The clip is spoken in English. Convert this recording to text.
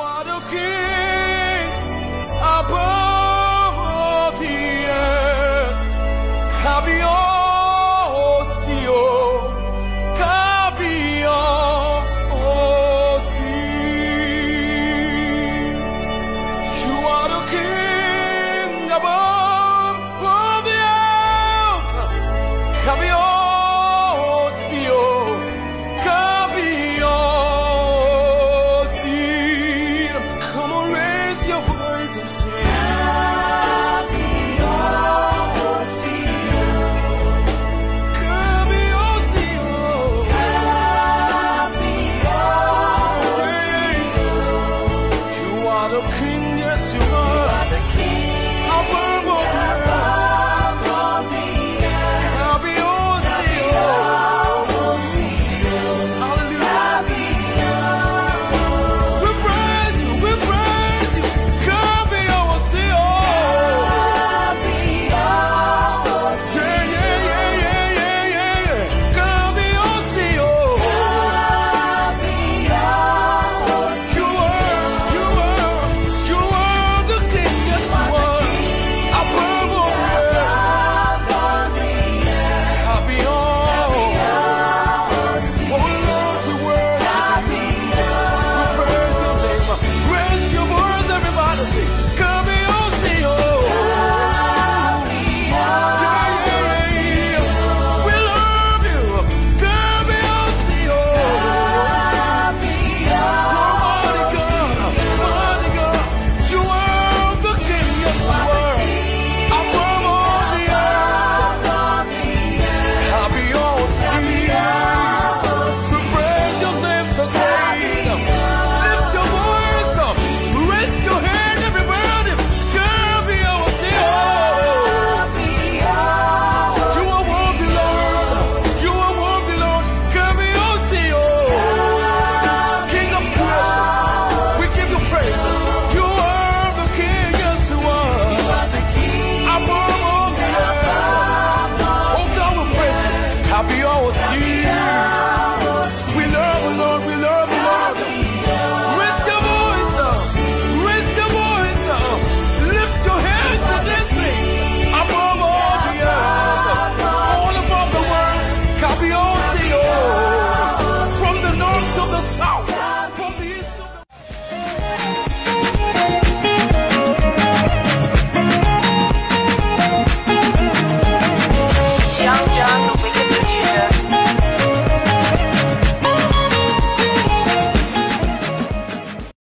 what a king above all the earth. You are the king above all the earth. looking